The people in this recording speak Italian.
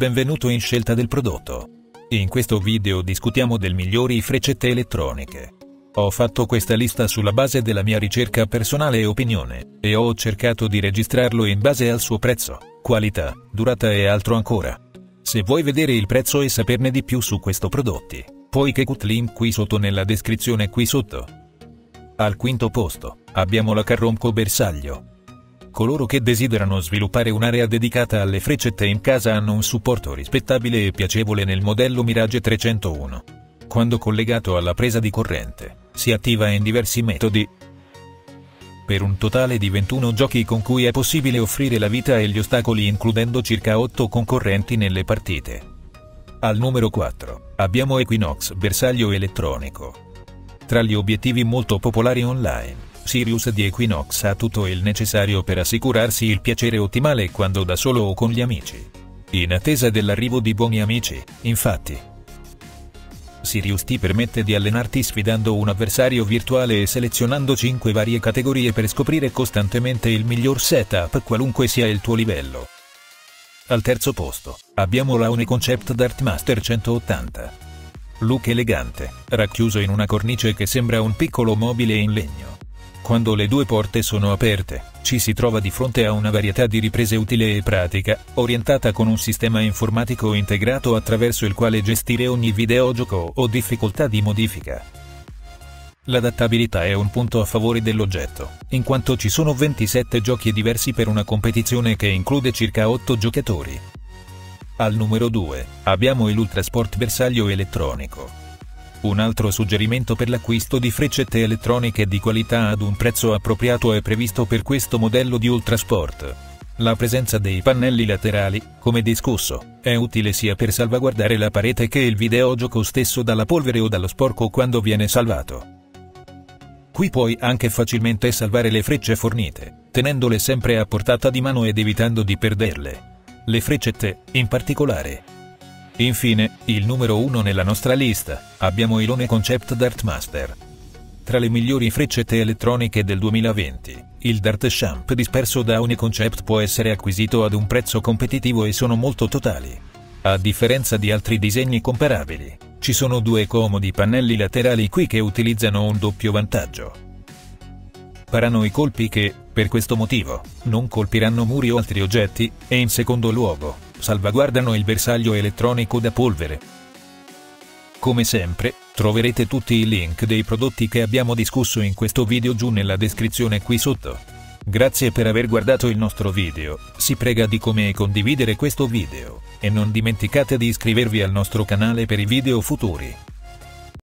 benvenuto in scelta del prodotto. In questo video discutiamo del migliori freccette elettroniche. Ho fatto questa lista sulla base della mia ricerca personale e opinione, e ho cercato di registrarlo in base al suo prezzo, qualità, durata e altro ancora. Se vuoi vedere il prezzo e saperne di più su questo prodotti, puoi cliccare link qui sotto nella descrizione qui sotto. Al quinto posto, abbiamo la Carromco Bersaglio, coloro che desiderano sviluppare un'area dedicata alle freccette in casa hanno un supporto rispettabile e piacevole nel modello Mirage 301. Quando collegato alla presa di corrente, si attiva in diversi metodi, per un totale di 21 giochi con cui è possibile offrire la vita e gli ostacoli includendo circa 8 concorrenti nelle partite. Al numero 4, abbiamo Equinox Bersaglio Elettronico. Tra gli obiettivi molto popolari online, Sirius di Equinox ha tutto il necessario per assicurarsi il piacere ottimale quando da solo o con gli amici. In attesa dell'arrivo di buoni amici, infatti. Sirius ti permette di allenarti sfidando un avversario virtuale e selezionando 5 varie categorie per scoprire costantemente il miglior setup qualunque sia il tuo livello. Al terzo posto, abbiamo la Uniconcept Dartmaster 180. Look elegante, racchiuso in una cornice che sembra un piccolo mobile in legno. Quando le due porte sono aperte, ci si trova di fronte a una varietà di riprese utile e pratica, orientata con un sistema informatico integrato attraverso il quale gestire ogni videogioco o difficoltà di modifica. L'adattabilità è un punto a favore dell'oggetto, in quanto ci sono 27 giochi diversi per una competizione che include circa 8 giocatori. Al numero 2, abbiamo l'Ultrasport bersaglio elettronico, un altro suggerimento per l'acquisto di freccette elettroniche di qualità ad un prezzo appropriato è previsto per questo modello di Ultrasport. La presenza dei pannelli laterali, come discusso, è utile sia per salvaguardare la parete che il videogioco stesso dalla polvere o dallo sporco quando viene salvato. Qui puoi anche facilmente salvare le frecce fornite, tenendole sempre a portata di mano ed evitando di perderle. Le freccette, in particolare, Infine, il numero 1 nella nostra lista, abbiamo Ilone Concept Dartmaster. Tra le migliori freccette elettroniche del 2020, il Dart Champ disperso da Uniconcept può essere acquisito ad un prezzo competitivo e sono molto totali. A differenza di altri disegni comparabili, ci sono due comodi pannelli laterali qui che utilizzano un doppio vantaggio. Parano i colpi che, per questo motivo, non colpiranno muri o altri oggetti, e in secondo luogo, salvaguardano il bersaglio elettronico da polvere. Come sempre, troverete tutti i link dei prodotti che abbiamo discusso in questo video giù nella descrizione qui sotto. Grazie per aver guardato il nostro video, si prega di come condividere questo video, e non dimenticate di iscrivervi al nostro canale per i video futuri.